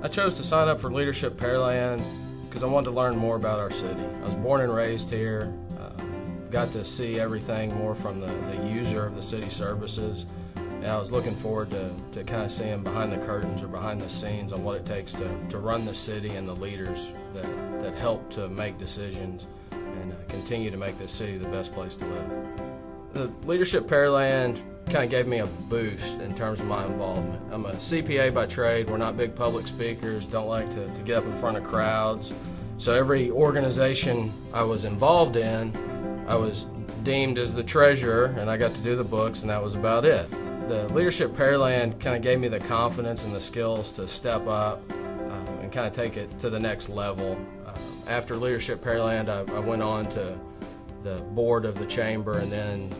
I chose to sign up for Leadership Pearland because I wanted to learn more about our city. I was born and raised here, uh, got to see everything more from the, the user of the city services, and I was looking forward to, to kind of seeing behind the curtains or behind the scenes on what it takes to, to run the city and the leaders that, that help to make decisions and uh, continue to make this city the best place to live. The Leadership Pearland kind of gave me a boost in terms of my involvement. I'm a CPA by trade. We're not big public speakers, don't like to, to get up in front of crowds. So every organization I was involved in, I was deemed as the treasurer, and I got to do the books, and that was about it. The Leadership Pearland kind of gave me the confidence and the skills to step up uh, and kind of take it to the next level. Uh, after Leadership Pearland, I, I went on to the board of the chamber and then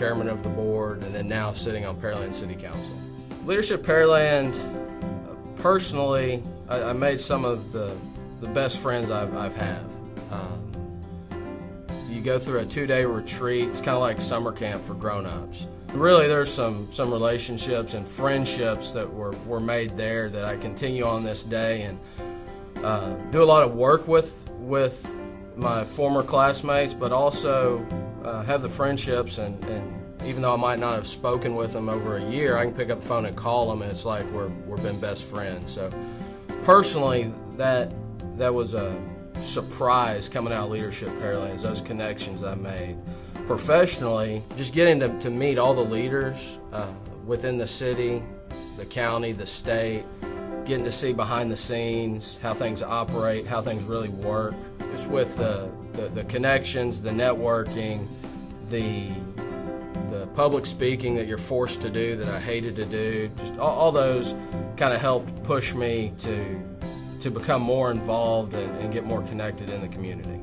chairman of the board, and then now sitting on Pearland City Council. Leadership Pearland, personally, I, I, made some of the, the best friends I've, I've had. Um, you go through a two-day retreat. It's kind of like summer camp for grown-ups. Really, there's some some relationships and friendships that were, were made there that I continue on this day and uh, do a lot of work with with my former classmates, but also uh, have the friendships and, and, even though I might not have spoken with them over a year, I can pick up the phone and call them, and it's like we're we've been best friends. So personally, that that was a surprise coming out of leadership Pearlands, those connections I made. Professionally, just getting to, to meet all the leaders uh, within the city, the county, the state, getting to see behind the scenes, how things operate, how things really work just with the, the, the connections, the networking, the the public speaking that you're forced to do that I hated to do, just all, all those kind of helped push me to to become more involved and, and get more connected in the community.